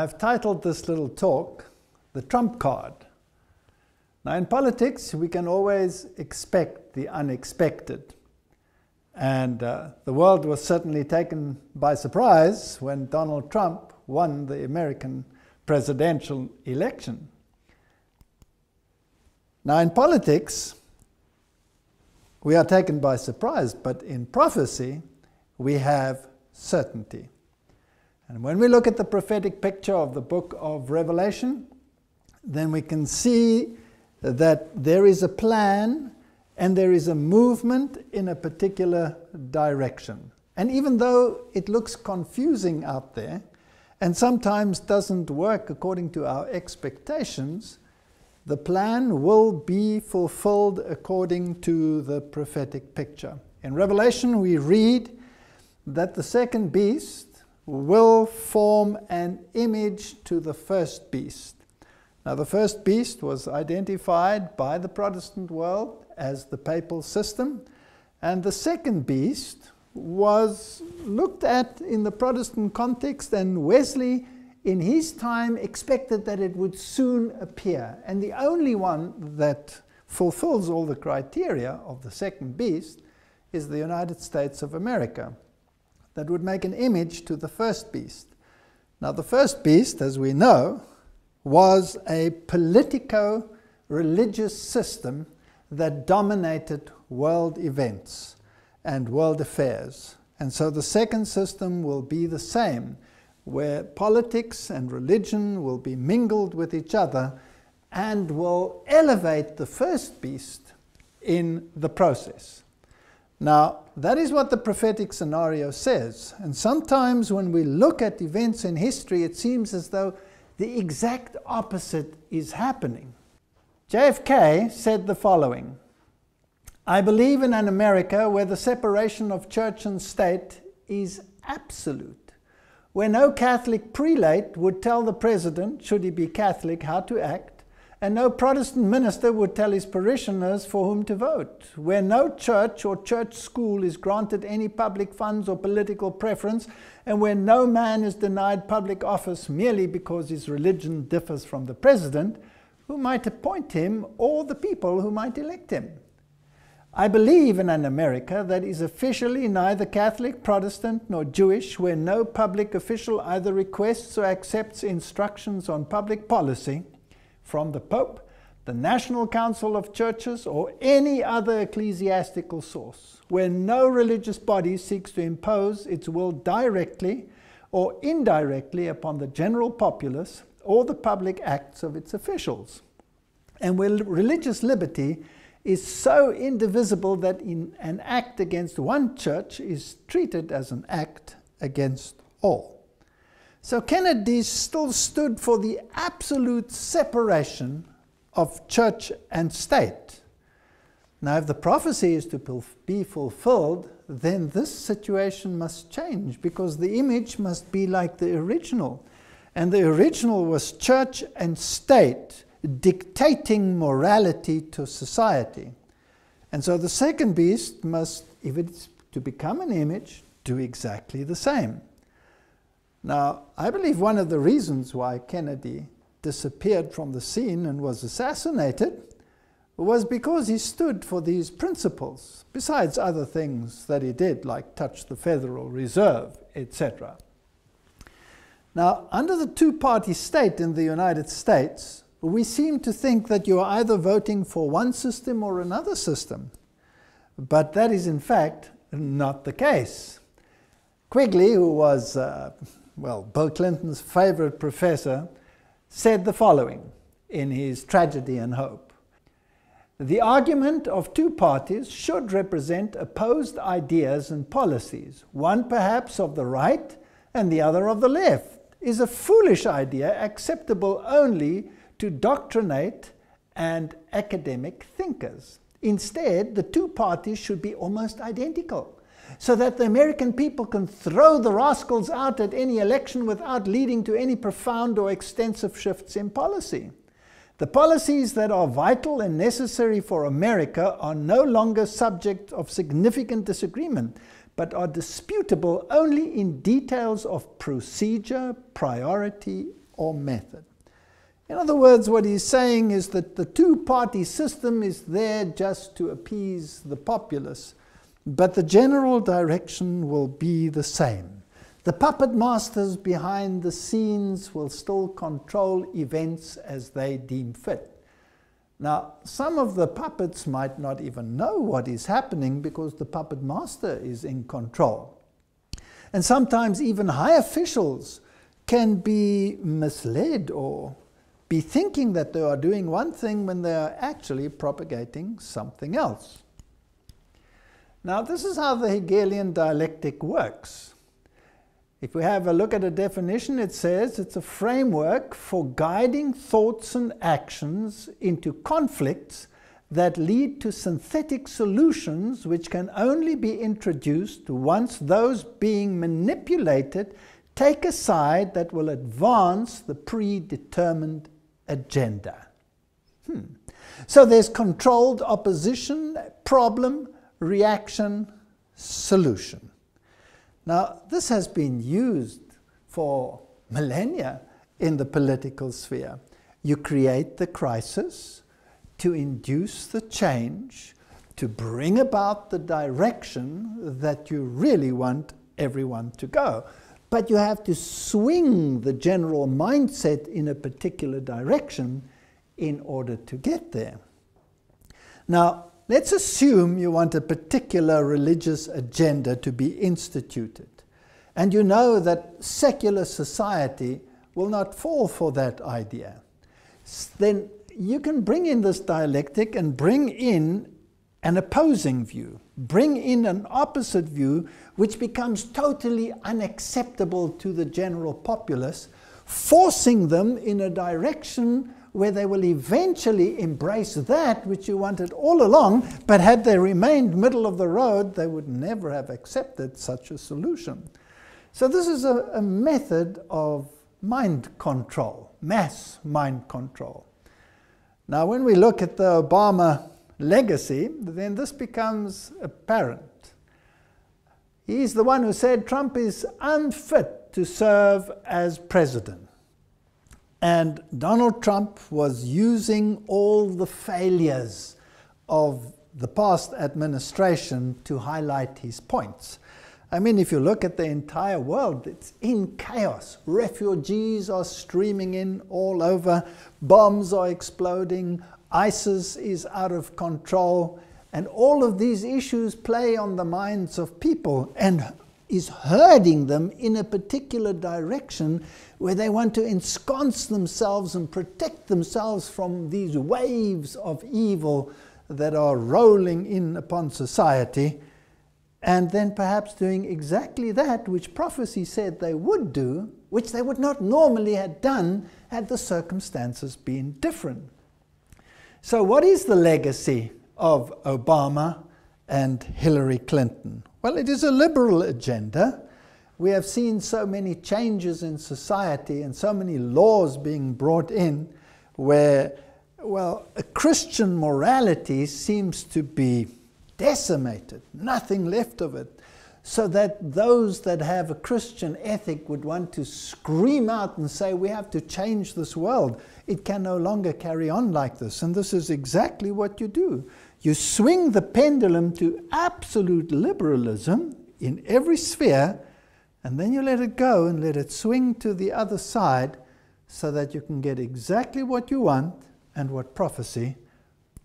I've titled this little talk, The Trump Card. Now, in politics, we can always expect the unexpected. And uh, the world was certainly taken by surprise when Donald Trump won the American presidential election. Now, in politics, we are taken by surprise, but in prophecy, we have certainty. And when we look at the prophetic picture of the book of Revelation, then we can see that there is a plan and there is a movement in a particular direction. And even though it looks confusing out there and sometimes doesn't work according to our expectations, the plan will be fulfilled according to the prophetic picture. In Revelation, we read that the second beast will form an image to the first beast. Now, the first beast was identified by the Protestant world as the papal system, and the second beast was looked at in the Protestant context, and Wesley, in his time, expected that it would soon appear. And the only one that fulfills all the criteria of the second beast is the United States of America that would make an image to the first beast. Now, the first beast, as we know, was a politico religious system that dominated world events and world affairs. And so the second system will be the same, where politics and religion will be mingled with each other and will elevate the first beast in the process. Now, that is what the prophetic scenario says. And sometimes when we look at events in history, it seems as though the exact opposite is happening. JFK said the following I believe in an America where the separation of church and state is absolute, where no Catholic prelate would tell the president, should he be Catholic, how to act, and no Protestant minister would tell his parishioners for whom to vote, where no church or church school is granted any public funds or political preference, and where no man is denied public office merely because his religion differs from the president, who might appoint him, or the people who might elect him. I believe in an America that is officially neither Catholic, Protestant, nor Jewish, where no public official either requests or accepts instructions on public policy from the Pope, the National Council of Churches, or any other ecclesiastical source, where no religious body seeks to impose its will directly or indirectly upon the general populace or the public acts of its officials, and where religious liberty is so indivisible that in an act against one church is treated as an act against all. So Kennedy still stood for the absolute separation of church and state. Now, if the prophecy is to be fulfilled, then this situation must change because the image must be like the original. And the original was church and state dictating morality to society. And so the second beast must, if it's to become an image, do exactly the same. Now, I believe one of the reasons why Kennedy disappeared from the scene and was assassinated was because he stood for these principles, besides other things that he did, like touch the Federal Reserve, etc. Now, under the two party state in the United States, we seem to think that you are either voting for one system or another system. But that is, in fact, not the case. Quigley, who was uh, well, Bill Clinton's favorite professor, said the following in his Tragedy and Hope. The argument of two parties should represent opposed ideas and policies, one perhaps of the right and the other of the left, is a foolish idea acceptable only to doctrinate and academic thinkers. Instead, the two parties should be almost identical so that the American people can throw the rascals out at any election without leading to any profound or extensive shifts in policy. The policies that are vital and necessary for America are no longer subject of significant disagreement, but are disputable only in details of procedure, priority, or method. In other words, what he's saying is that the two party system is there just to appease the populace, but the general direction will be the same. The puppet masters behind the scenes will still control events as they deem fit. Now, some of the puppets might not even know what is happening because the puppet master is in control. And sometimes even high officials can be misled or be thinking that they are doing one thing when they are actually propagating something else. Now, this is how the Hegelian dialectic works. If we have a look at a definition, it says it's a framework for guiding thoughts and actions into conflicts that lead to synthetic solutions which can only be introduced once those being manipulated take a side that will advance the predetermined agenda. Hmm. So there's controlled opposition, problem, reaction, solution. Now, this has been used for millennia in the political sphere. You create the crisis to induce the change, to bring about the direction that you really want everyone to go but you have to swing the general mindset in a particular direction in order to get there. Now, let's assume you want a particular religious agenda to be instituted, and you know that secular society will not fall for that idea. Then you can bring in this dialectic and bring in an opposing view, bring in an opposite view which becomes totally unacceptable to the general populace, forcing them in a direction where they will eventually embrace that which you wanted all along, but had they remained middle of the road, they would never have accepted such a solution. So, this is a, a method of mind control, mass mind control. Now, when we look at the Obama legacy, then this becomes apparent. He's the one who said Trump is unfit to serve as president. And Donald Trump was using all the failures of the past administration to highlight his points. I mean, if you look at the entire world, it's in chaos. Refugees are streaming in all over, bombs are exploding, ISIS is out of control, and all of these issues play on the minds of people and is herding them in a particular direction where they want to ensconce themselves and protect themselves from these waves of evil that are rolling in upon society, and then perhaps doing exactly that which prophecy said they would do, which they would not normally have done had the circumstances been different. So, what is the legacy of Obama and Hillary Clinton? Well, it is a liberal agenda. We have seen so many changes in society and so many laws being brought in where, well, a Christian morality seems to be decimated, nothing left of it so that those that have a Christian ethic would want to scream out and say, We have to change this world. It can no longer carry on like this. And this is exactly what you do. You swing the pendulum to absolute liberalism in every sphere, and then you let it go and let it swing to the other side so that you can get exactly what you want and what prophecy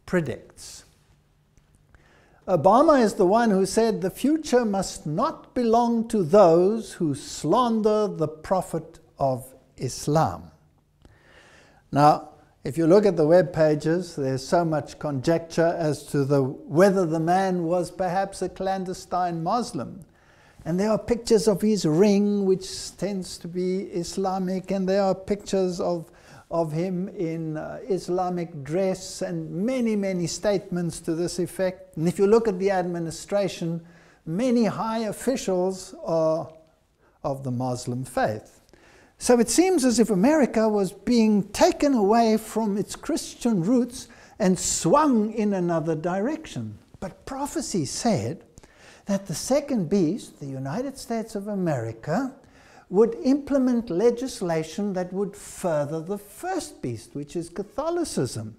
predicts. Obama is the one who said the future must not belong to those who slander the Prophet of Islam. Now, if you look at the web pages, there's so much conjecture as to the, whether the man was perhaps a clandestine Muslim. And there are pictures of his ring, which tends to be Islamic, and there are pictures of of him in uh, Islamic dress and many, many statements to this effect. And if you look at the administration, many high officials are of the Muslim faith. So it seems as if America was being taken away from its Christian roots and swung in another direction. But prophecy said that the second beast, the United States of America, would implement legislation that would further the first beast, which is Catholicism.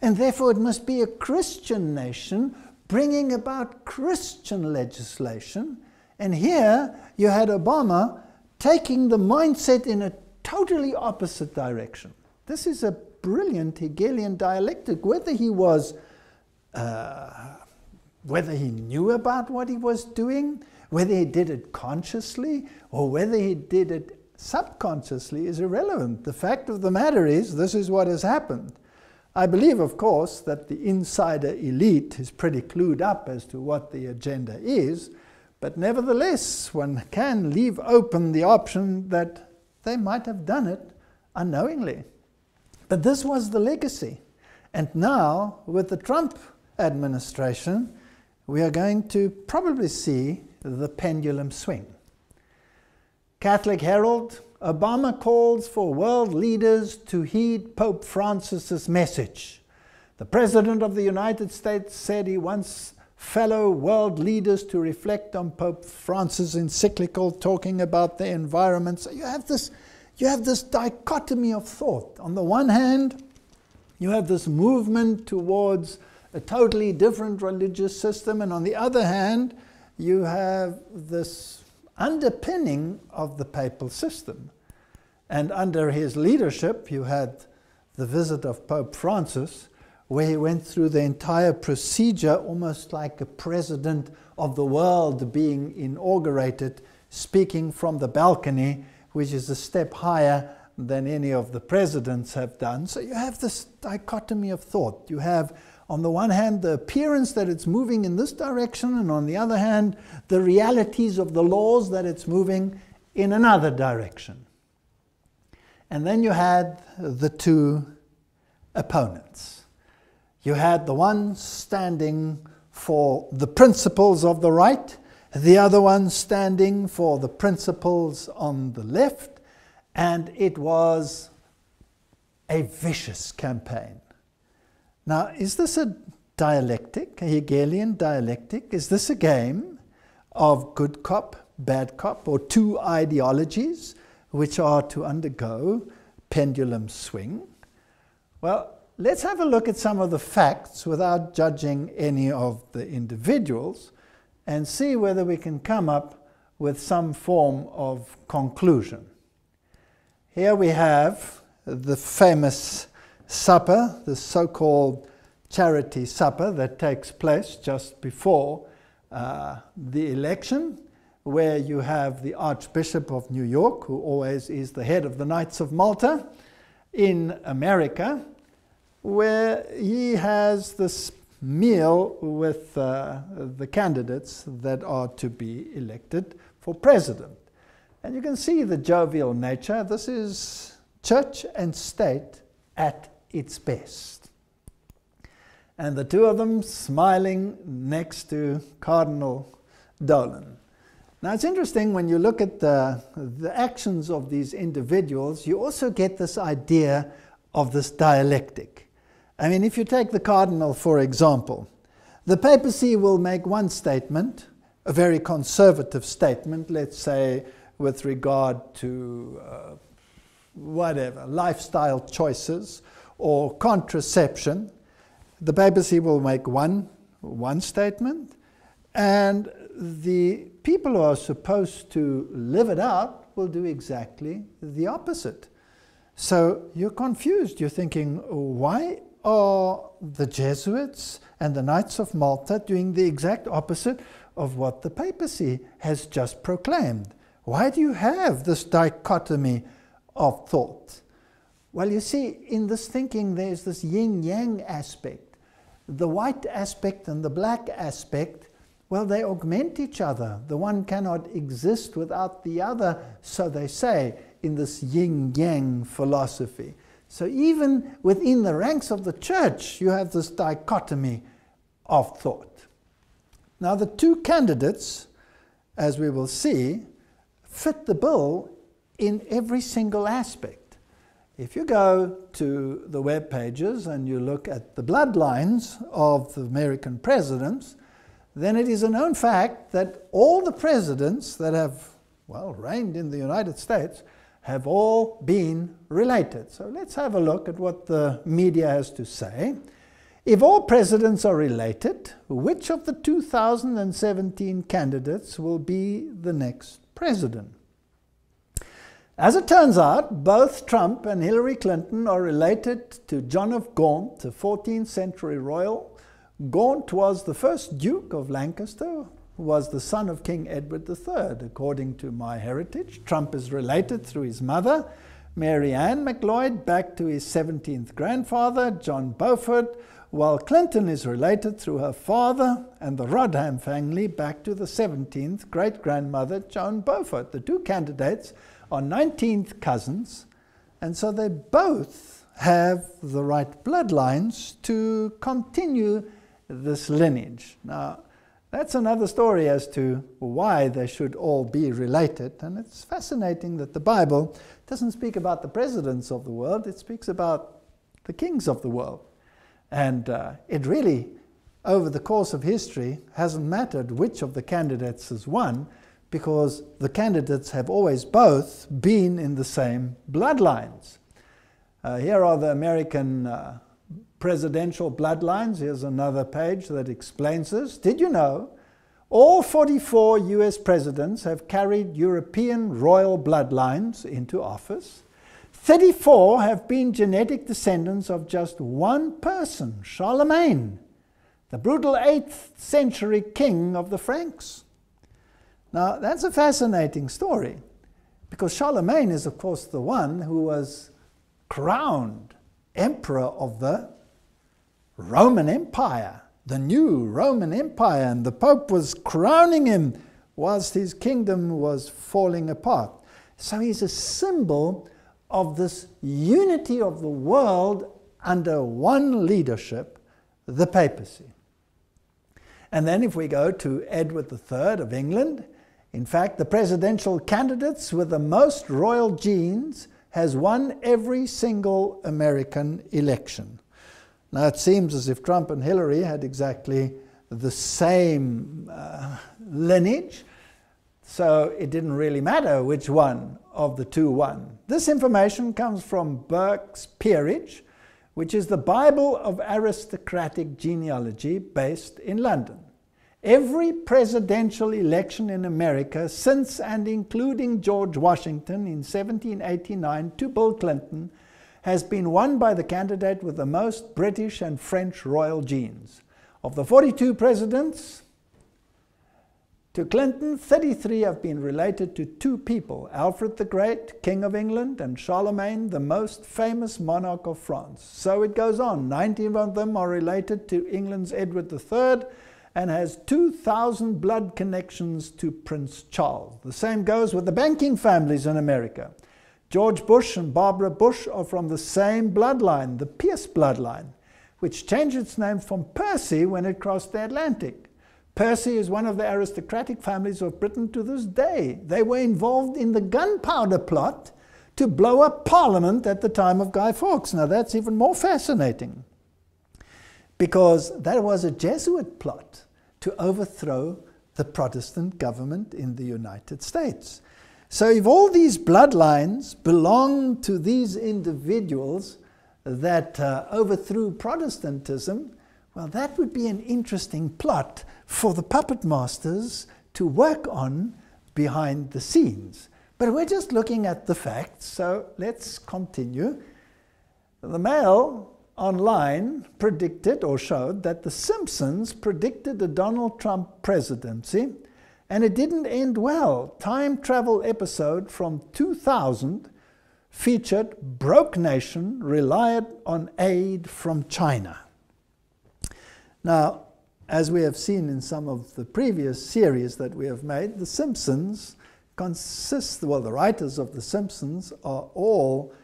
And therefore, it must be a Christian nation bringing about Christian legislation. And here you had Obama taking the mindset in a totally opposite direction. This is a brilliant Hegelian dialectic, whether he was, uh, whether he knew about what he was doing, whether he did it consciously, or whether he did it subconsciously is irrelevant. The fact of the matter is, this is what has happened. I believe, of course, that the insider elite is pretty clued up as to what the agenda is, but nevertheless, one can leave open the option that they might have done it unknowingly. But this was the legacy. And now, with the Trump administration, we are going to probably see the pendulum swing. Catholic Herald Obama calls for world leaders to heed Pope Francis's message. The President of the United States said he wants fellow world leaders to reflect on Pope Francis' encyclical talking about the environment. So you have this, you have this dichotomy of thought. On the one hand, you have this movement towards a totally different religious system, and on the other hand, you have this underpinning of the papal system. And under his leadership, you had the visit of Pope Francis, where he went through the entire procedure almost like a president of the world being inaugurated, speaking from the balcony, which is a step higher than any of the presidents have done. So you have this dichotomy of thought. You have on the one hand, the appearance that it's moving in this direction, and on the other hand, the realities of the laws that it's moving in another direction. And then you had the two opponents. You had the one standing for the principles of the right, the other one standing for the principles on the left, and it was a vicious campaign. Now, is this a dialectic, a Hegelian dialectic? Is this a game of good cop, bad cop, or two ideologies which are to undergo pendulum swing? Well, let's have a look at some of the facts without judging any of the individuals and see whether we can come up with some form of conclusion. Here we have the famous supper, the so called charity supper that takes place just before uh, the election, where you have the Archbishop of New York, who always is the head of the Knights of Malta, in America, where he has this meal with uh, the candidates that are to be elected for president. And you can see the jovial nature. This is church and state at its best. And the two of them smiling next to Cardinal Dolan. Now it's interesting when you look at the, the actions of these individuals, you also get this idea of this dialectic. I mean, if you take the Cardinal, for example, the papacy will make one statement, a very conservative statement, let's say with regard to uh, whatever, lifestyle choices or contraception, the papacy will make one, one statement, and the people who are supposed to live it out will do exactly the opposite. So you're confused. You're thinking, why are the Jesuits and the Knights of Malta doing the exact opposite of what the papacy has just proclaimed? Why do you have this dichotomy of thought? Well, you see, in this thinking, there's this yin yang aspect. The white aspect and the black aspect, well, they augment each other. The one cannot exist without the other, so they say, in this yin yang philosophy. So even within the ranks of the church, you have this dichotomy of thought. Now, the two candidates, as we will see, fit the bill in every single aspect. If you go to the web pages and you look at the bloodlines of the American presidents, then it is a known fact that all the presidents that have well, reigned in the United States have all been related. So let's have a look at what the media has to say. If all presidents are related, which of the 2017 candidates will be the next president? As it turns out, both Trump and Hillary Clinton are related to John of Gaunt, a 14th century royal. Gaunt was the first Duke of Lancaster, was the son of King Edward III. According to MyHeritage. Trump is related through his mother, Mary Ann MacLeod, back to his 17th grandfather, John Beaufort, while Clinton is related through her father and the Rodham family back to the 17th great grandmother, Joan Beaufort. The two candidates are 19th cousins, and so they both have the right bloodlines to continue this lineage. Now, that's another story as to why they should all be related, and it's fascinating that the Bible doesn't speak about the presidents of the world, it speaks about the kings of the world. And uh, it really, over the course of history, hasn't mattered which of the candidates has won, because the candidates have always both been in the same bloodlines. Uh, here are the American uh, presidential bloodlines. Here's another page that explains this. Did you know all 44 US presidents have carried European royal bloodlines into office? 34 have been genetic descendants of just one person, Charlemagne, the brutal 8th century king of the Franks. Now, that's a fascinating story because Charlemagne is, of course, the one who was crowned emperor of the Roman Empire, the new Roman Empire, and the Pope was crowning him whilst his kingdom was falling apart. So he's a symbol of this unity of the world under one leadership, the papacy. And then if we go to Edward III of England, in fact, the presidential candidates with the most royal genes has won every single American election. Now, it seems as if Trump and Hillary had exactly the same uh, lineage, so it didn't really matter which one of the two won. This information comes from Burke's Peerage, which is the Bible of aristocratic genealogy based in London. Every presidential election in America since and including George Washington in 1789 to Bill Clinton has been won by the candidate with the most British and French royal genes. Of the 42 presidents, to Clinton, 33 have been related to two people Alfred the Great, King of England, and Charlemagne, the most famous monarch of France. So it goes on. 19 of them are related to England's Edward III and has 2,000 blood connections to Prince Charles. The same goes with the banking families in America. George Bush and Barbara Bush are from the same bloodline, the Pierce bloodline, which changed its name from Percy when it crossed the Atlantic. Percy is one of the aristocratic families of Britain to this day. They were involved in the gunpowder plot to blow up Parliament at the time of Guy Fawkes. Now that's even more fascinating because that was a Jesuit plot to overthrow the Protestant government in the United States. So if all these bloodlines belong to these individuals that uh, overthrew Protestantism, well, that would be an interesting plot for the puppet masters to work on behind the scenes. But we're just looking at the facts, so let's continue. The Mail online predicted or showed that The Simpsons predicted a Donald Trump presidency and it didn't end well. Time travel episode from 2000 featured broke nation relied on aid from China. Now, as we have seen in some of the previous series that we have made, The Simpsons consist, well, the writers of The Simpsons are all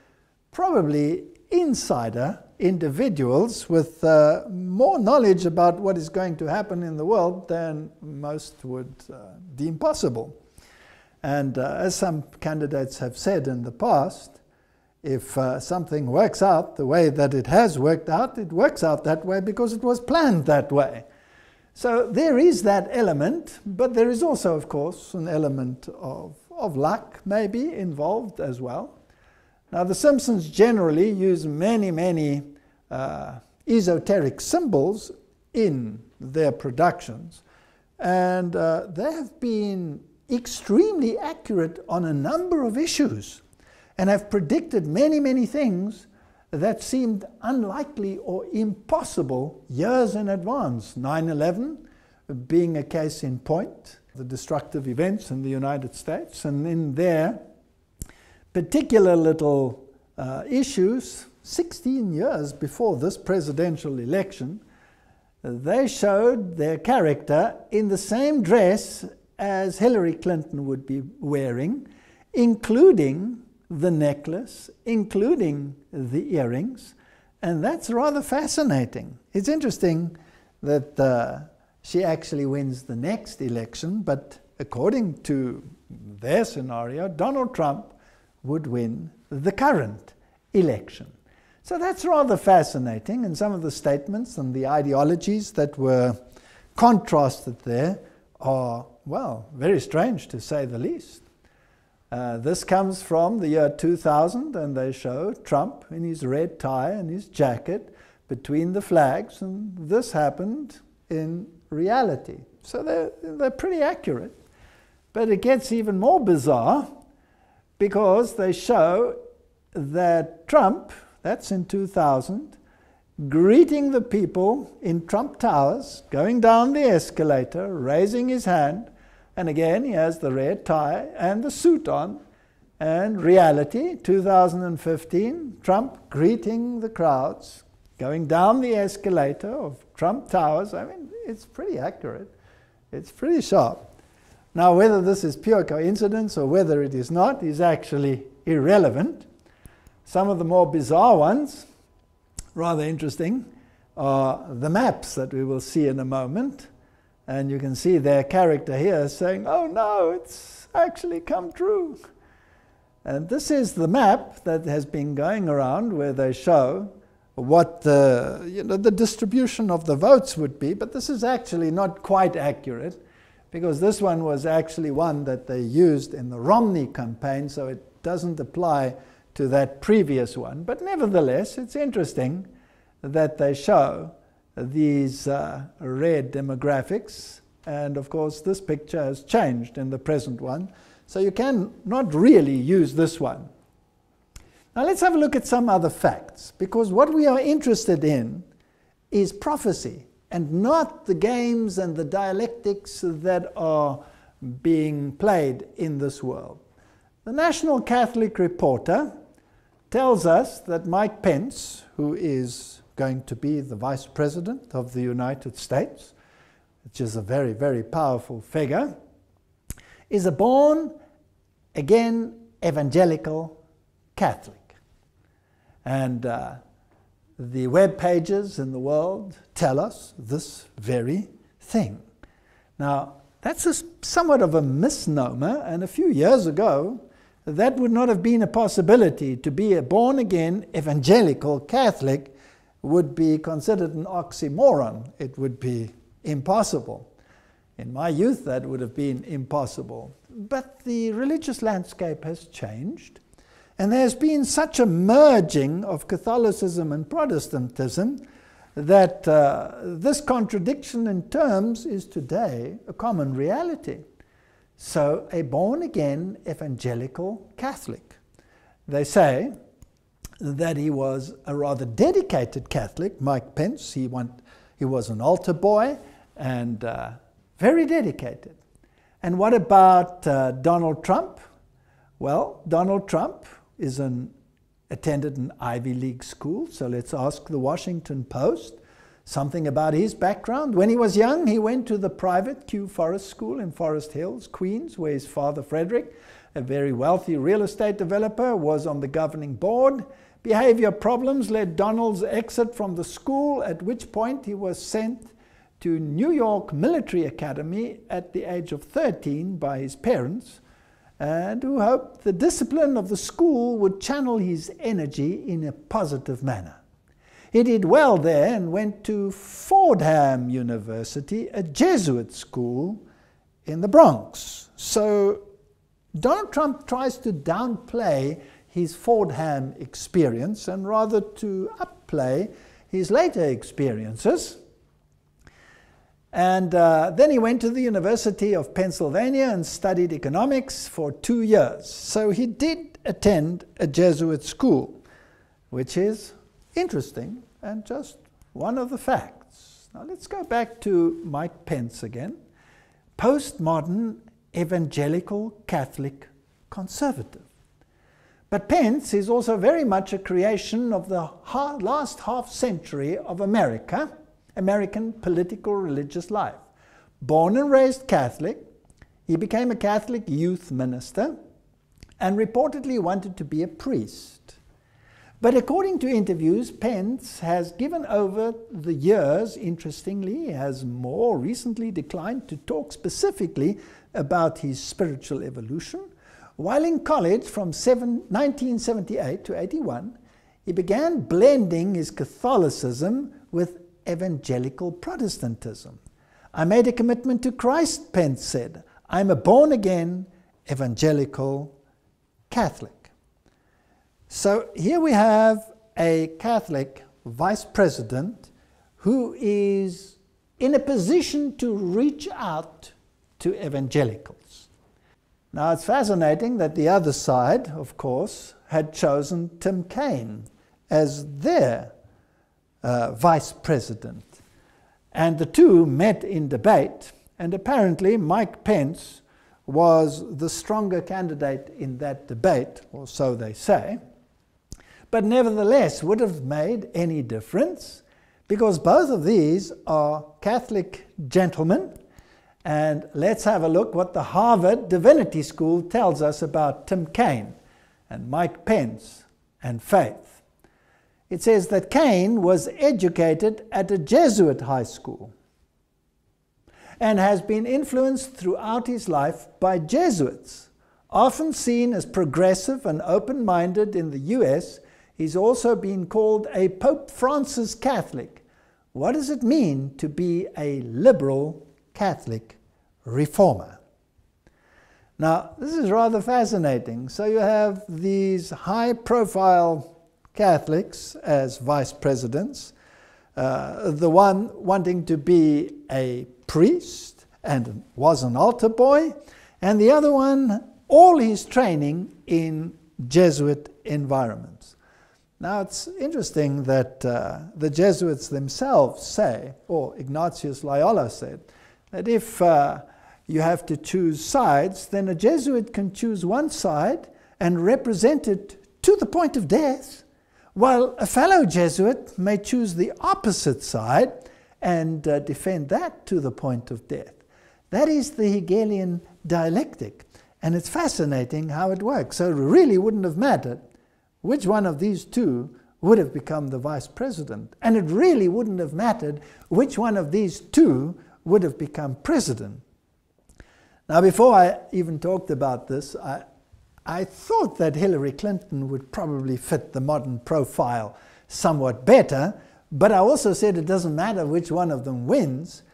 probably insider individuals with uh, more knowledge about what is going to happen in the world than most would uh, deem possible. And uh, as some candidates have said in the past, if uh, something works out the way that it has worked out, it works out that way because it was planned that way. So there is that element, but there is also, of course, an element of, of luck maybe involved as well. Now, the Simpsons generally use many, many uh, esoteric symbols in their productions, and uh, they have been extremely accurate on a number of issues and have predicted many, many things that seemed unlikely or impossible years in advance. 9 11 being a case in point, the destructive events in the United States, and in their particular little uh, issues, 16 years before this presidential election, they showed their character in the same dress as Hillary Clinton would be wearing, including the necklace, including the earrings, and that's rather fascinating. It's interesting that uh, she actually wins the next election, but according to their scenario, Donald Trump would win the current election. So that's rather fascinating, and some of the statements and the ideologies that were contrasted there are, well, very strange to say the least. Uh, this comes from the year 2000, and they show Trump in his red tie and his jacket between the flags, and this happened in reality. So they're, they're pretty accurate. But it gets even more bizarre because they show that Trump, that's in 2000, greeting the people in Trump Towers, going down the escalator, raising his hand, and again he has the red tie and the suit on. And reality, 2015, Trump greeting the crowds, going down the escalator of Trump Towers. I mean, it's pretty accurate. It's pretty sharp. Now, whether this is pure coincidence or whether it is not is actually irrelevant. Some of the more bizarre ones, rather interesting, are the maps that we will see in a moment. And you can see their character here saying, oh no, it's actually come true. And this is the map that has been going around where they show what the, you know, the distribution of the votes would be, but this is actually not quite accurate because this one was actually one that they used in the Romney campaign, so it doesn't apply to that previous one. But nevertheless, it's interesting that they show these uh, red demographics. And of course, this picture has changed in the present one. So you can not really use this one. Now let's have a look at some other facts, because what we are interested in is prophecy and not the games and the dialectics that are being played in this world. The National Catholic Reporter tells us that Mike Pence, who is going to be the Vice President of the United States, which is a very, very powerful figure, is a born again evangelical Catholic. And uh, the web pages in the world tell us this very thing. Now, that's a, somewhat of a misnomer, and a few years ago, that would not have been a possibility. To be a born again evangelical Catholic would be considered an oxymoron. It would be impossible. In my youth, that would have been impossible. But the religious landscape has changed. And there's been such a merging of Catholicism and Protestantism that uh, this contradiction in terms is today a common reality. So, a born again evangelical Catholic. They say that he was a rather dedicated Catholic, Mike Pence. He, went, he was an altar boy and uh, very dedicated. And what about uh, Donald Trump? Well, Donald Trump is an attended an Ivy League school, so let's ask the Washington Post something about his background. When he was young, he went to the private Kew Forest School in Forest Hills, Queens, where his father Frederick, a very wealthy real estate developer, was on the governing board. Behavior problems led Donald's exit from the school, at which point he was sent to New York Military Academy at the age of 13 by his parents and who hoped the discipline of the school would channel his energy in a positive manner. He did well there and went to Fordham University, a Jesuit school in the Bronx. So Donald Trump tries to downplay his Fordham experience and rather to upplay his later experiences. And uh, then he went to the University of Pennsylvania and studied economics for two years. So he did attend a Jesuit school, which is interesting and just one of the facts. Now let's go back to Mike Pence again. Postmodern evangelical Catholic conservative. But Pence is also very much a creation of the last half century of America American political religious life. Born and raised Catholic, he became a Catholic youth minister and reportedly wanted to be a priest. But according to interviews, Pence has given over the years, interestingly, has more recently declined to talk specifically about his spiritual evolution. While in college from 1978 to 81, he began blending his Catholicism with evangelical Protestantism. I made a commitment to Christ, Pence said. I'm a born again evangelical Catholic. So here we have a Catholic vice president who is in a position to reach out to evangelicals. Now it's fascinating that the other side, of course, had chosen Tim Kaine as their uh, vice president. And the two met in debate, and apparently Mike Pence was the stronger candidate in that debate, or so they say. But nevertheless, would have made any difference because both of these are Catholic gentlemen. And let's have a look what the Harvard Divinity School tells us about Tim Kaine and Mike Pence and faith it says that Kaine was educated at a Jesuit high school and has been influenced throughout his life by Jesuits. Often seen as progressive and open minded in the US, he's also been called a Pope Francis Catholic. What does it mean to be a liberal Catholic reformer? Now, this is rather fascinating. So you have these high profile Catholics as vice presidents, uh, the one wanting to be a priest and was an altar boy, and the other one, all his training in Jesuit environments. Now it's interesting that uh, the Jesuits themselves say, or Ignatius Loyola said, that if uh, you have to choose sides, then a Jesuit can choose one side and represent it to the point of death, while a fellow Jesuit may choose the opposite side and uh, defend that to the point of death. That is the Hegelian dialectic. And it's fascinating how it works. So it really wouldn't have mattered which one of these two would have become the vice president. And it really wouldn't have mattered which one of these two would have become president. Now, before I even talked about this, I, I thought that Hillary Clinton would probably fit the modern profile somewhat better, but I also said it doesn't matter which one of them wins.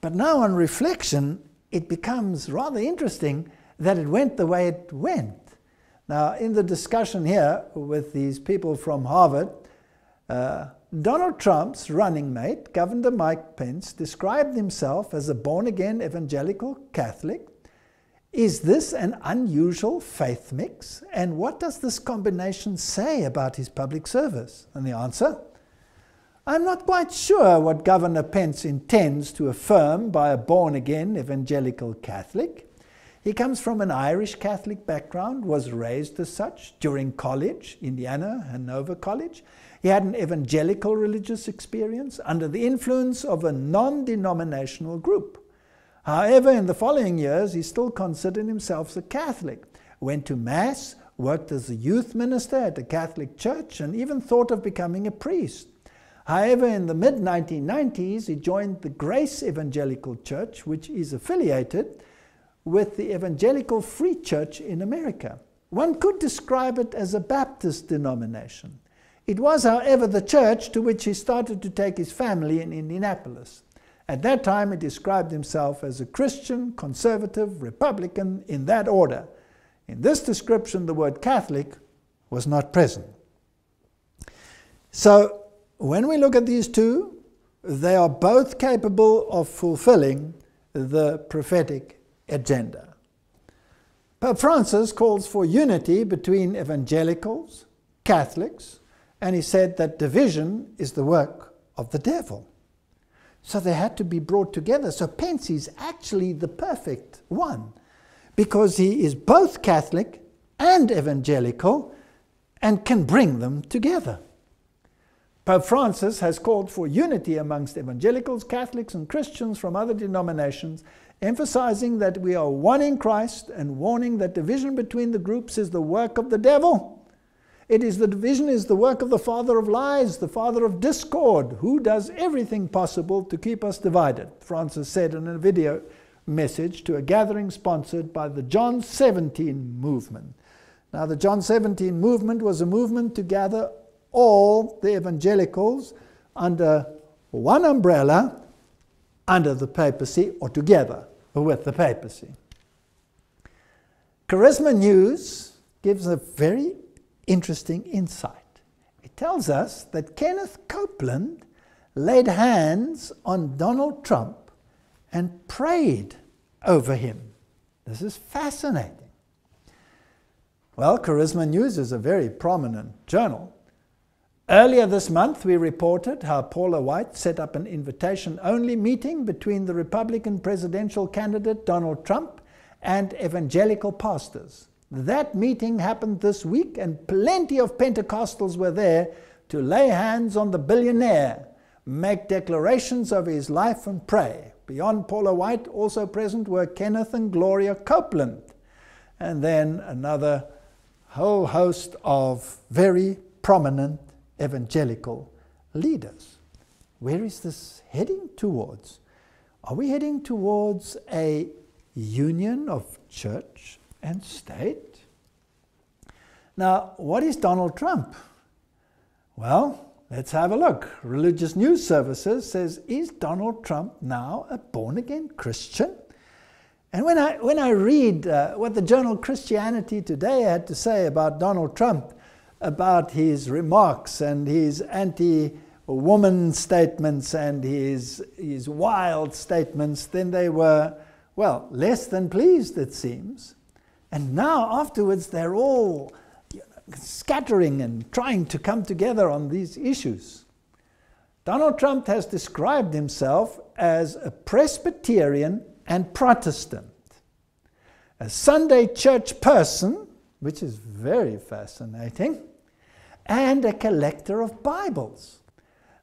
But now, on reflection, it becomes rather interesting that it went the way it went. Now, in the discussion here with these people from Harvard, uh, Donald Trump's running mate, Governor Mike Pence, described himself as a born again evangelical Catholic is this an unusual faith mix? And what does this combination say about his public service? And the answer? I'm not quite sure what Governor Pence intends to affirm by a born again evangelical Catholic. He comes from an Irish Catholic background, was raised as such during college, Indiana Hanover College. He had an evangelical religious experience under the influence of a non denominational group. However, in the following years, he still considered himself a Catholic, went to Mass, worked as a youth minister at a Catholic church, and even thought of becoming a priest. However, in the mid 1990s, he joined the Grace Evangelical Church, which is affiliated with the Evangelical Free Church in America. One could describe it as a Baptist denomination. It was, however, the church to which he started to take his family in Indianapolis. At that time, he described himself as a Christian, conservative, Republican, in that order. In this description, the word Catholic was not present. So, when we look at these two, they are both capable of fulfilling the prophetic agenda. Pope Francis calls for unity between evangelicals, Catholics, and he said that division is the work of the devil. So they had to be brought together. So Pence is actually the perfect one because he is both Catholic and evangelical and can bring them together. Pope Francis has called for unity amongst evangelicals, Catholics, and Christians from other denominations, emphasizing that we are one in Christ and warning that division between the groups is the work of the devil. It is the division is the work of the father of lies, the father of discord, who does everything possible to keep us divided. Francis said in a video message to a gathering sponsored by the John 17 movement. Now, the John 17 movement was a movement to gather all the evangelicals under one umbrella under the papacy or together with the papacy. Charisma News gives a very interesting insight. It tells us that Kenneth Copeland laid hands on Donald Trump and prayed over him. This is fascinating. Well, Charisma News is a very prominent journal. Earlier this month, we reported how Paula White set up an invitation only meeting between the Republican presidential candidate Donald Trump and evangelical pastors. That meeting happened this week, and plenty of Pentecostals were there to lay hands on the billionaire, make declarations of his life, and pray. Beyond Paula White, also present were Kenneth and Gloria Copeland, and then another whole host of very prominent evangelical leaders. Where is this heading towards? Are we heading towards a union of church and state? Now, what is Donald Trump? Well, let's have a look. Religious News Services says, Is Donald Trump now a born again Christian? And when I, when I read uh, what the journal Christianity Today had to say about Donald Trump, about his remarks and his anti woman statements and his, his wild statements, then they were, well, less than pleased, it seems. And now, afterwards, they're all you know, scattering and trying to come together on these issues. Donald Trump has described himself as a Presbyterian and Protestant, a Sunday church person, which is very fascinating, and a collector of Bibles.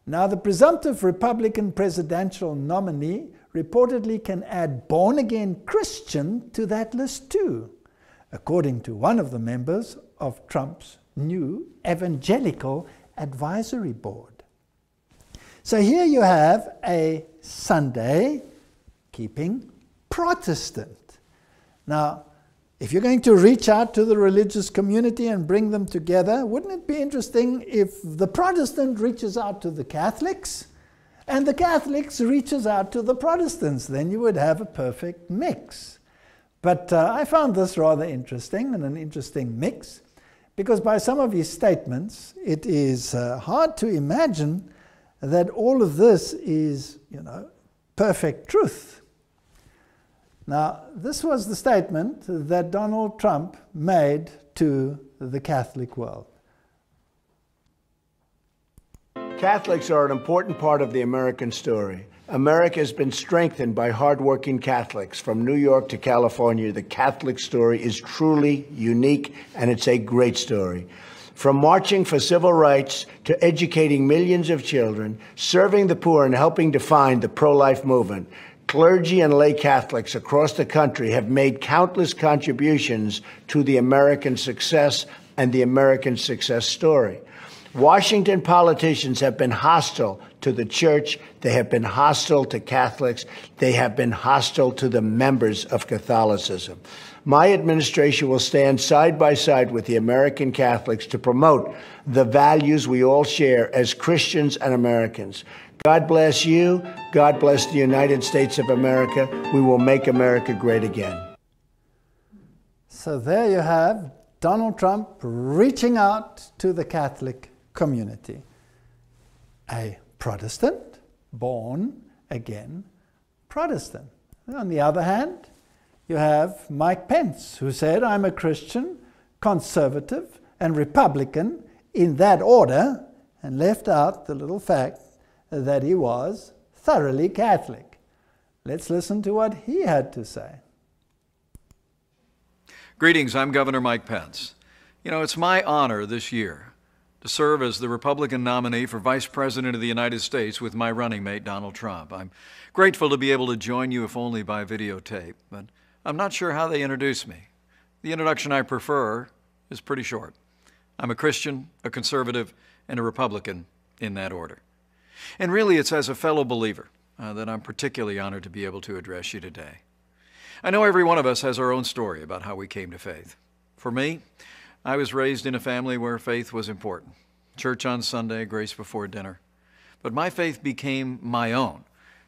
Now, the presumptive Republican presidential nominee reportedly can add born again Christian to that list too, according to one of the members of Trump's new evangelical advisory board. So here you have a Sunday keeping Protestant. Now, if you're going to reach out to the religious community and bring them together, wouldn't it be interesting if the Protestant reaches out to the Catholics and the Catholics reaches out to the Protestants? Then you would have a perfect mix. But uh, I found this rather interesting and an interesting mix because by some of his statements, it is uh, hard to imagine that all of this is, you know, perfect truth. Now, this was the statement that Donald Trump made to the Catholic world. Catholics are an important part of the American story. America has been strengthened by hardworking Catholics. From New York to California, the Catholic story is truly unique, and it's a great story. From marching for civil rights to educating millions of children, serving the poor, and helping define the pro life movement, Clergy and lay Catholics across the country have made countless contributions to the American success and the American success story. Washington politicians have been hostile to the church. They have been hostile to Catholics. They have been hostile to the members of Catholicism. My administration will stand side by side with the American Catholics to promote the values we all share as Christians and Americans. God bless you. God bless the United States of America. We will make America great again. So there you have Donald Trump reaching out to the Catholic community. A Protestant, born again Protestant. On the other hand, you have Mike Pence, who said, I'm a Christian, conservative, and Republican in that order, and left out the little fact that he was thoroughly Catholic. Let's listen to what he had to say. Greetings, I'm Governor Mike Pence. You know, it's my honor this year to serve as the Republican nominee for Vice President of the United States with my running mate, Donald Trump. I'm grateful to be able to join you, if only by videotape, but I'm not sure how they introduce me. The introduction I prefer is pretty short. I'm a Christian, a conservative, and a Republican in that order. And really, it's as a fellow believer uh, that I'm particularly honored to be able to address you today. I know every one of us has our own story about how we came to faith. For me, I was raised in a family where faith was important church on Sunday, grace before dinner. But my faith became my own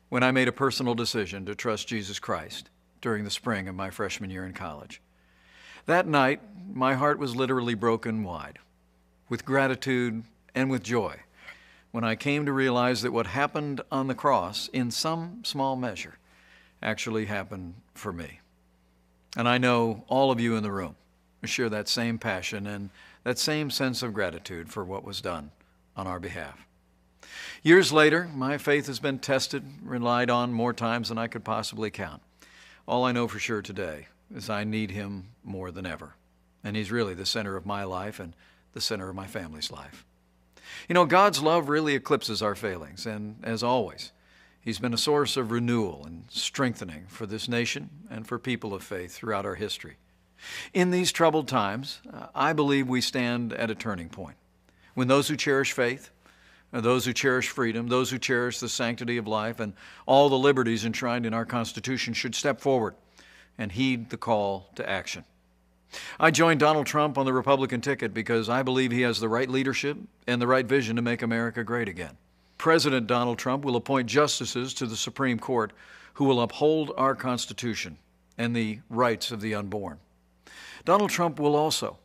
when I made a personal decision to trust Jesus Christ during the spring of my freshman year in college. That night, my heart was literally broken wide with gratitude and with joy when I came to realize that what happened on the cross, in some small measure, actually happened for me. And I know all of you in the room share that same passion and that same sense of gratitude for what was done on our behalf. Years later, my faith has been tested, relied on more times than I could possibly count. All I know for sure today is I need Him more than ever. And He's really the center of my life and the center of my family's life. You know, God's love really eclipses our failings, and as always, He's been a source of renewal and strengthening for this nation and for people of faith throughout our history. In these troubled times, uh, I believe we stand at a turning point when those who cherish faith, uh, those who cherish freedom, those who cherish the sanctity of life, and all the liberties enshrined in our Constitution should step forward and heed the call to action. I joined Donald Trump on the Republican ticket because I believe he has the right leadership and the right vision to make America great again. President Donald Trump will appoint justices to the Supreme Court who will uphold our Constitution and the rights of the unborn. Donald Trump will also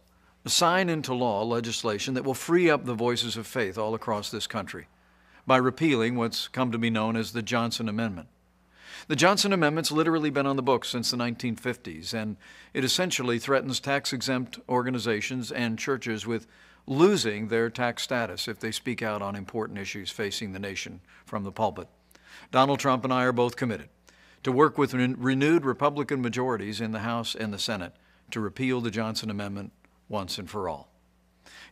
sign into law legislation that will free up the voices of faith all across this country by repealing what's come to be known as the Johnson Amendment. The Johnson Amendment's literally been on the books since the 1950s, and it essentially threatens tax exempt organizations and churches with losing their tax status if they speak out on important issues facing the nation from the pulpit. Donald Trump and I are both committed to work with re- renewed Republican majorities in the House and the Senate to repeal the Johnson Amendment once and for all.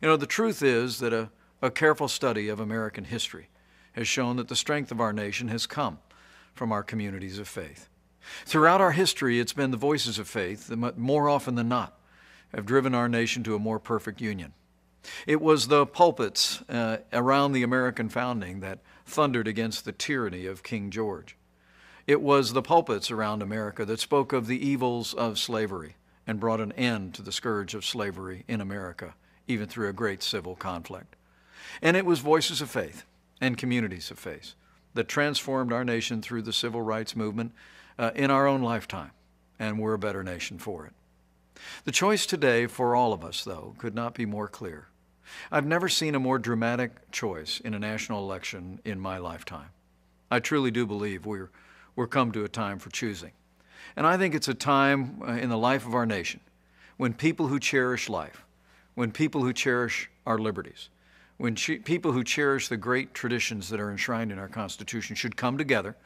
You know, the truth is that a, a careful study of American history has shown that the strength of our nation has come from our communities of faith. Throughout our history, it's been the voices of faith that more often than not have driven our nation to a more perfect union. It was the pulpits uh, around the American founding that thundered against the tyranny of King George. It was the pulpits around America that spoke of the evils of slavery and brought an end to the scourge of slavery in America, even through a great civil conflict. And it was voices of faith and communities of faith that transformed our nation through the civil rights movement uh, in our own lifetime, and we're a better nation for it. The choice today for all of us, though, could not be more clear. I've never seen a more dramatic choice in a national election in my lifetime. I truly do believe we're, we're come to a time for choosing. And I think it's a time uh, in the life of our nation when people who cherish life, when people who cherish our liberties, when people who cherish the great traditions that are enshrined in our Constitution should come together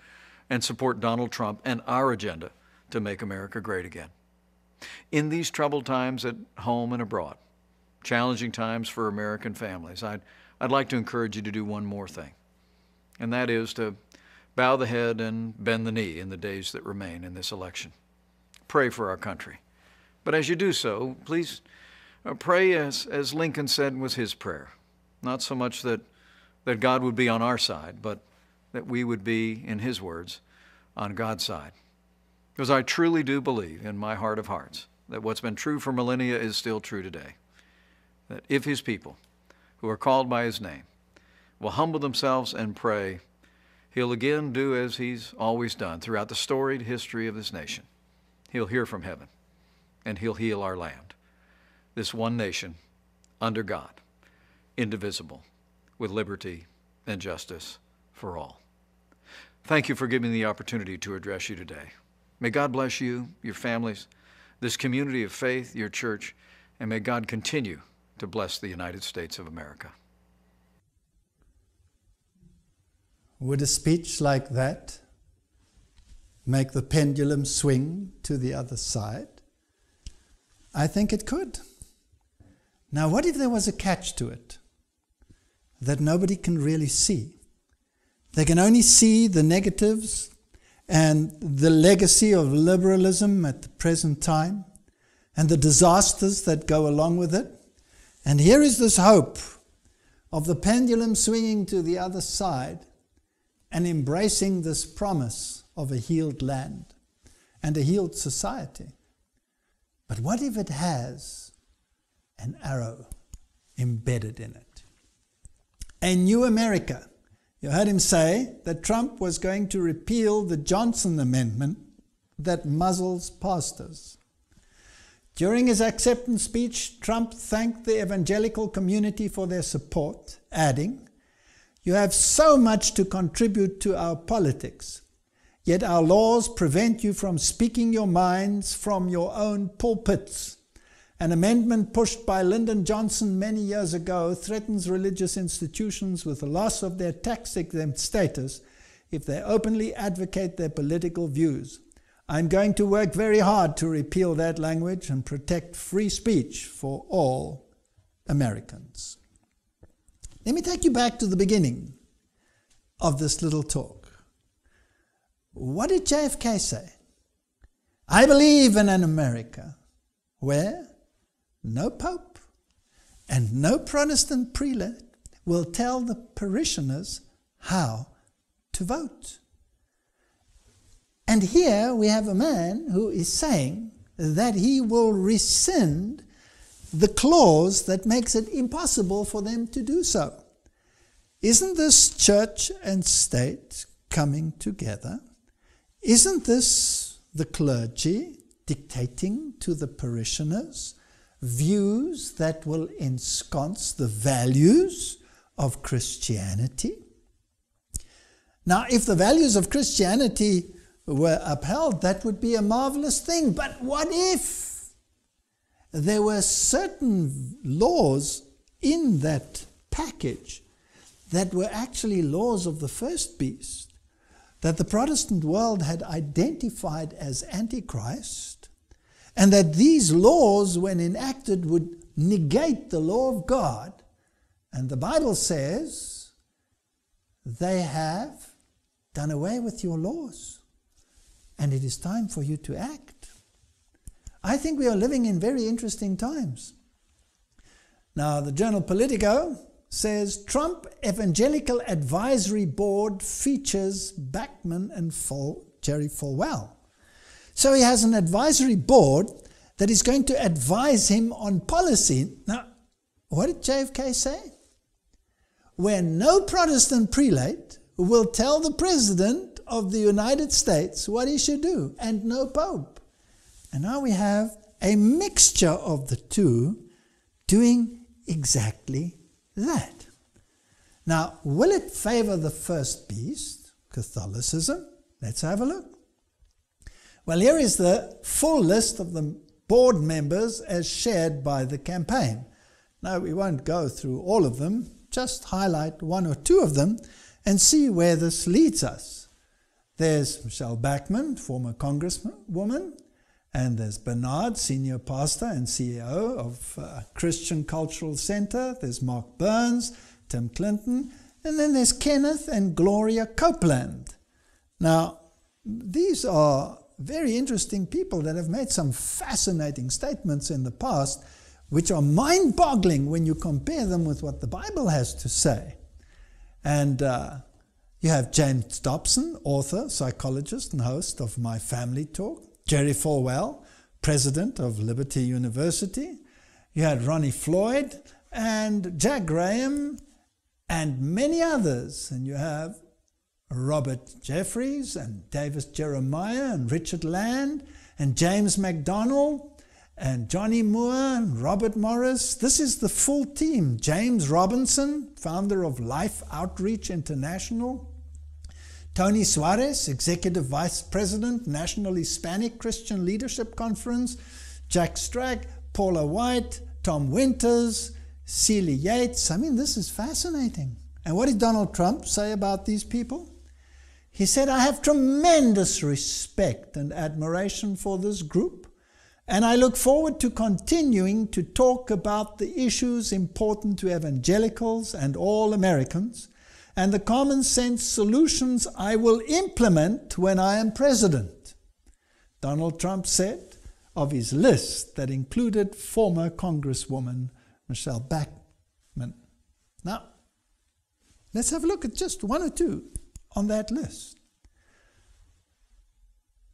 and support Donald Trump and our agenda to make America great again. In these troubled times at home and abroad, challenging times for American families, I'd, I'd like to encourage you to do one more thing, and that is to bow the head and bend the knee in the days that remain in this election. Pray for our country. But as you do so, please uh, pray as, as Lincoln said was his prayer. Not so much that, that God would be on our side, but that we would be, in his words, on God's side. Because I truly do believe in my heart of hearts that what's been true for millennia is still true today. That if his people, who are called by his name, will humble themselves and pray, he'll again do as he's always done throughout the storied history of this nation. He'll hear from heaven and He'll heal our land. This one nation, under God, indivisible, with liberty and justice for all. Thank you for giving me the opportunity to address you today. May God bless you, your families, this community of faith, your church, and may God continue to bless the United States of America. Would a speech like that make the pendulum swing to the other side? I think it could. Now, what if there was a catch to it that nobody can really see? They can only see the negatives and the legacy of liberalism at the present time and the disasters that go along with it. And here is this hope of the pendulum swinging to the other side and embracing this promise of a healed land and a healed society. But what if it has an arrow embedded in it? A new America. You heard him say that Trump was going to repeal the Johnson Amendment that muzzles pastors. During his acceptance speech, Trump thanked the evangelical community for their support, adding, You have so much to contribute to our politics. Yet our laws prevent you from speaking your minds from your own pulpits. An amendment pushed by Lyndon Johnson many years ago threatens religious institutions with the loss of their tax exempt status if they openly advocate their political views. I'm going to work very hard to repeal that language and protect free speech for all Americans. Let me take you back to the beginning of this little talk. What did JFK say? I believe in an America where no Pope and no Protestant prelate will tell the parishioners how to vote. And here we have a man who is saying that he will rescind the clause that makes it impossible for them to do so. Isn't this church and state coming together? Isn't this the clergy dictating to the parishioners views that will ensconce the values of Christianity? Now, if the values of Christianity were upheld, that would be a marvelous thing. But what if there were certain laws in that package that were actually laws of the first beast? that the Protestant world had identified as Antichrist, and that these laws, when enacted, would negate the law of God. And the Bible says they have done away with your laws, and it is time for you to act. I think we are living in very interesting times. Now, the journal Politico says Trump Evangelical Advisory Board features Bachmann and Fal- Jerry Falwell. So he has an advisory board that is going to advise him on policy. Now, what did JFK say? Where no Protestant prelate will tell the President of the United States what he should do, and no Pope. And now we have a mixture of the two doing exactly that. Now, will it favor the first beast, Catholicism? Let's have a look. Well, here is the full list of the board members as shared by the campaign. Now, we won't go through all of them, just highlight one or two of them and see where this leads us. There's Michele Bachmann, former congresswoman, and there's Bernard, senior pastor and CEO of uh, Christian Cultural Center. There's Mark Burns, Tim Clinton, and then there's Kenneth and Gloria Copeland. Now, these are very interesting people that have made some fascinating statements in the past, which are mind boggling when you compare them with what the Bible has to say. And uh, you have James Dobson, author, psychologist, and host of My Family Talk. Jerry Falwell, president of Liberty University. You had Ronnie Floyd and Jack Graham and many others. And you have Robert Jeffress and David Jeremiah and Richard Land and James MacDonald and Johnny Moore and Robert Morris. This is the full team. James Robinson, founder of Life Outreach International. Tony Suarez, Executive Vice President, National Hispanic Christian Leadership Conference. Jay Strack, Paula White, Tom Winters, Sealy Yates. I mean, this is fascinating. And what did Donald Trump say about these people? He said, I have tremendous respect and admiration for this group, and I look forward to continuing to talk about the issues important to evangelicals and all Americans, and the common sense solutions I will implement when I am president. Donald Trump said of his list that included former Congresswoman Michele Bachmann. Now, let's have a look at just one or two on that list.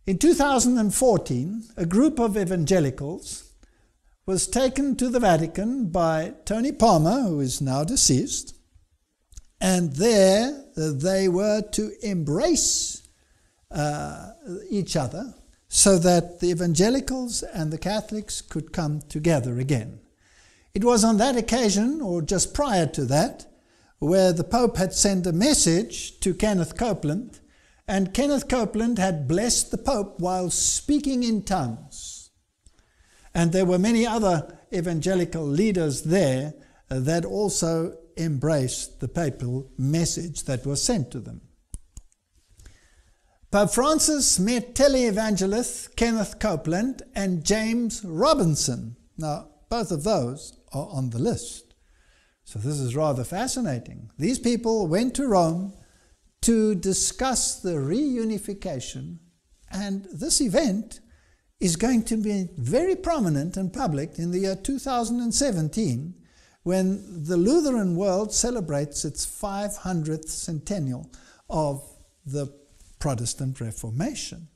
In 2014, a group of evangelicals was taken to the Vatican by Tony Palmer, who is now deceased, and there uh, they were to embrace uh, each other so that the evangelicals and the Catholics could come together again. It was on that occasion, or just prior to that, where the Pope had sent a message to Kenneth Copeland, and Kenneth Copeland had blessed the Pope while speaking in tongues. And there were many other evangelical leaders there that also embraced the papal message that was sent to them. Pope Francis met televangelist Kenneth Copeland and James Robinson. Now, both of those are on the list. So this is rather fascinating. These people went to Rome to discuss the reunification, and this event is going to be very prominent and public in the year 2017 when the Lutheran world celebrates its 500th centennial of the Protestant Reformation.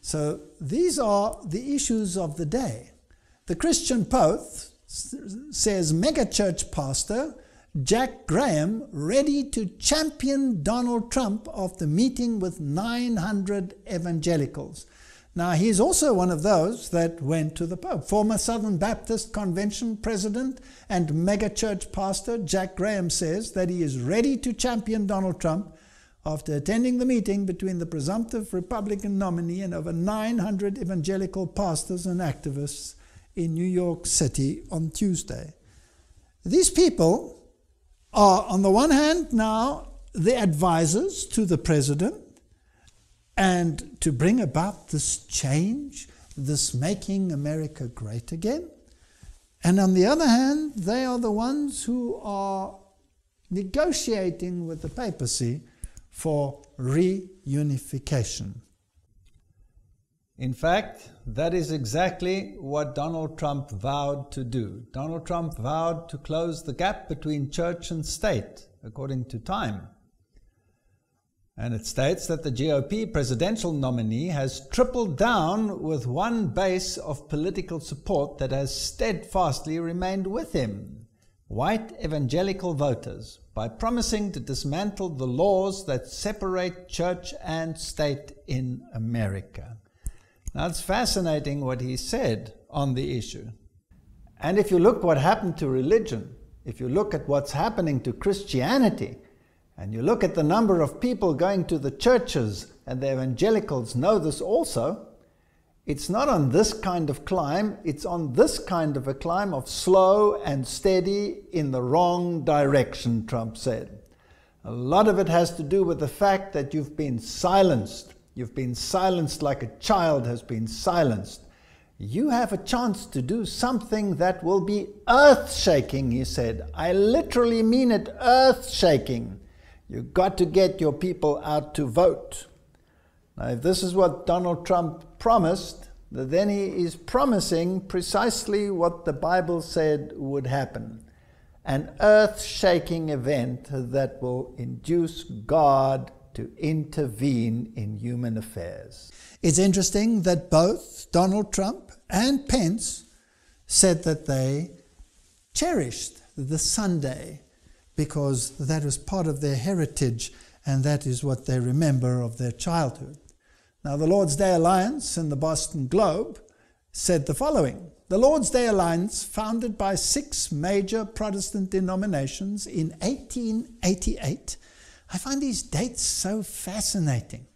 So these are the issues of the day. The Christian Post says megachurch pastor Jack Graham ready to champion Donald Trump after meeting with 900 evangelicals. Now, he's also one of those that went to the Pope. Former Southern Baptist Convention president and megachurch pastor Jack Graham says that he is ready to champion Donald Trump after attending the meeting between the presumptive Republican nominee and over 900 evangelical pastors and activists in New York City on Tuesday. These people are, on the one hand, now the advisors to the president and to bring about this change, this making America great again. And on the other hand, they are the ones who are negotiating with the papacy for reunification. In fact, that is exactly what Donald Trump vowed to do. Donald Trump vowed to close the gap between church and state, according to Time. And it states that the GOP presidential nominee has tripled down with one base of political support that has steadfastly remained with him white evangelical voters by promising to dismantle the laws that separate church and state in America. Now it's fascinating what he said on the issue. And if you look what happened to religion, if you look at what's happening to Christianity, and you look at the number of people going to the churches, and the evangelicals know this also, it's not on this kind of climb, it's on this kind of a climb of slow and steady in the wrong direction, Trump said. A lot of it has to do with the fact that you've been silenced You've been silenced like a child has been silenced. You have a chance to do something that will be earth shaking, he said. I literally mean it earth shaking. You've got to get your people out to vote. Now, if this is what Donald Trump promised, then he is promising precisely what the Bible said would happen an earth shaking event that will induce God to intervene in human affairs. It's interesting that both Donald Trump and Pence said that they cherished the Sunday because that was part of their heritage and that is what they remember of their childhood. Now, the Lord's Day Alliance and the Boston Globe said the following The Lord's Day Alliance, founded by six major Protestant denominations in 1888, I find these dates so fascinating.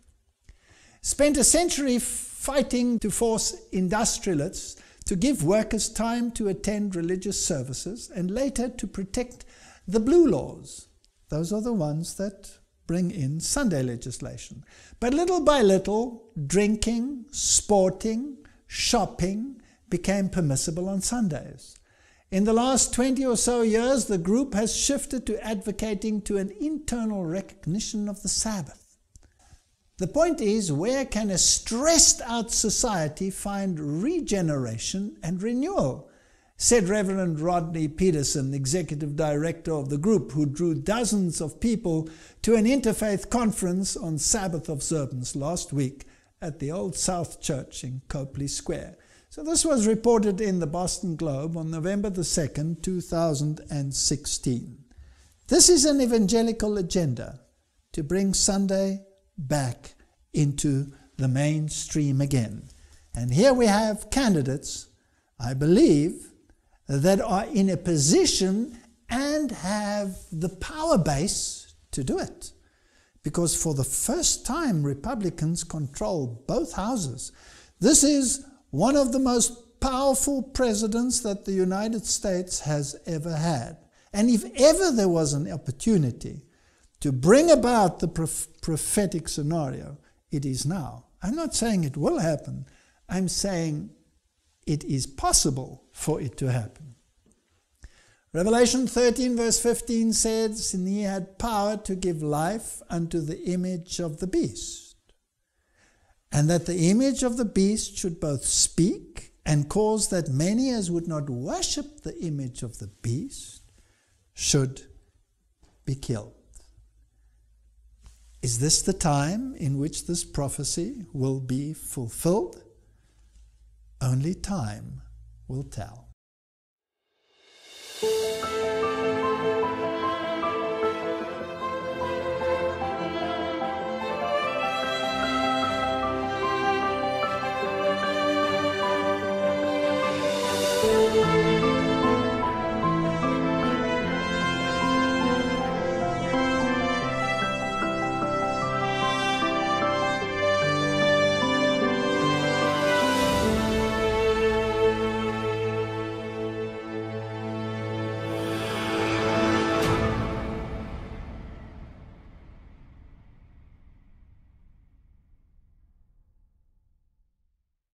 Spent a century fighting to force industrialists to give workers time to attend religious services and later to protect the blue laws. Those are the ones that bring in Sunday legislation. But little by little, drinking, sporting, shopping became permissible on Sundays. In the last 20 or so years, the group has shifted to advocating to an internal recognition of the Sabbath. The point is, where can a stressed out society find regeneration and renewal? Said Reverend Rodney Peterson, executive director of the group, who drew dozens of people to an interfaith conference on Sabbath observance last week at the Old South Church in Copley Square. So this was reported in the Boston Globe on November the 2nd, 2016. This is an evangelical agenda to bring Sunday back into the mainstream again. And here we have candidates, I believe, that are in a position and have the power base to do it. Because for the first time, Republicans control both houses. This is one of the most powerful presidents that the United States has ever had. And if ever there was an opportunity to bring about the prophetic scenario, it is now. I'm not saying it will happen, I'm saying it is possible for it to happen. Revelation 13, verse 15 says, And he had power to give life unto the image of the beast, and that the image of the beast should both speak and cause that many as would not worship the image of the beast should be killed. Is this the time in which this prophecy will be fulfilled? Only time will tell.